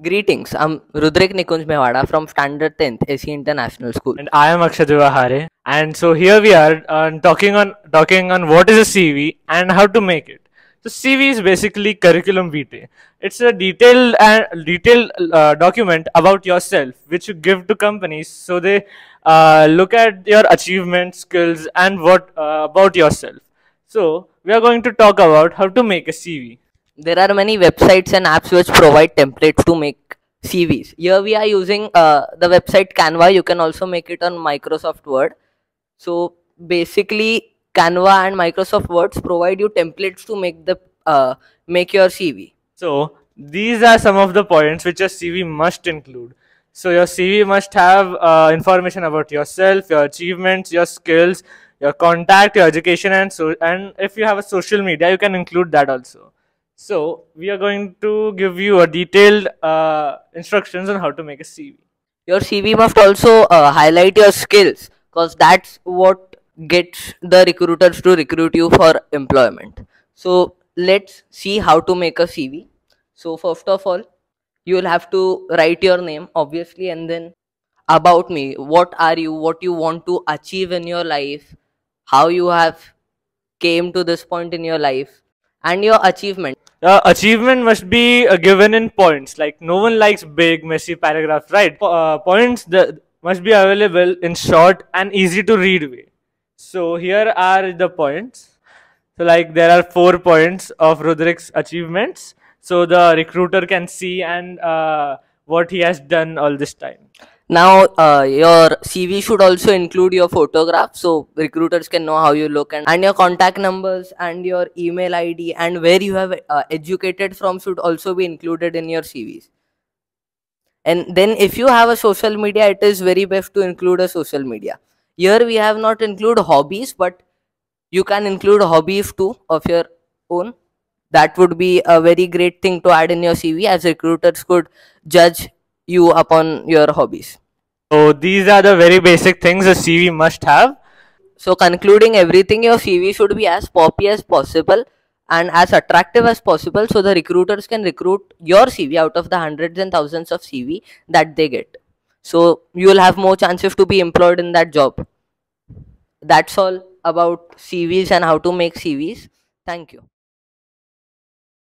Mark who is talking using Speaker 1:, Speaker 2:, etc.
Speaker 1: Greetings, I'm Rudrik Nikunj Mewada from Standard 10th SE International School.
Speaker 2: And I am Akshay Hare. And so here we are uh, talking on talking on what is a CV and how to make it. So CV is basically curriculum vitae. It's a detailed and detailed uh, document about yourself which you give to companies so they uh, look at your achievements, skills, and what uh, about yourself. So we are going to talk about how to make a CV
Speaker 1: there are many websites and apps which provide templates to make CVs. Here we are using uh, the website Canva. You can also make it on Microsoft Word. So basically, Canva and Microsoft Words provide you templates to make the uh, make your CV.
Speaker 2: So these are some of the points which your CV must include. So your CV must have uh, information about yourself, your achievements, your skills, your contact, your education, and so and if you have a social media, you can include that also. So we are going to give you a detailed uh, instructions on how to make a CV.
Speaker 1: Your CV must also uh, highlight your skills because that's what gets the recruiters to recruit you for employment. So let's see how to make a CV. So first of all, you will have to write your name obviously and then about me. What are you? What you want to achieve in your life? How you have came to this point in your life and your achievement
Speaker 2: uh, achievement must be uh, given in points. Like no one likes big, messy paragraphs, right? Uh, points that must be available in short and easy to read way. So here are the points. So like there are four points of Rudrik's achievements. So the recruiter can see and uh, what he has done all this time.
Speaker 1: Now, uh, your CV should also include your photograph so recruiters can know how you look and, and your contact numbers and your email ID and where you have uh, educated from should also be included in your CVs. And then if you have a social media, it is very best to include a social media. Here we have not include hobbies, but you can include hobbies too of your own. That would be a very great thing to add in your CV as recruiters could judge you upon your hobbies.
Speaker 2: So these are the very basic things a CV must have.
Speaker 1: So concluding everything, your CV should be as poppy as possible and as attractive as possible so the recruiters can recruit your CV out of the hundreds and thousands of CV that they get. So you will have more chances to be employed in that job. That's all about CVs and how to make CVs. Thank you.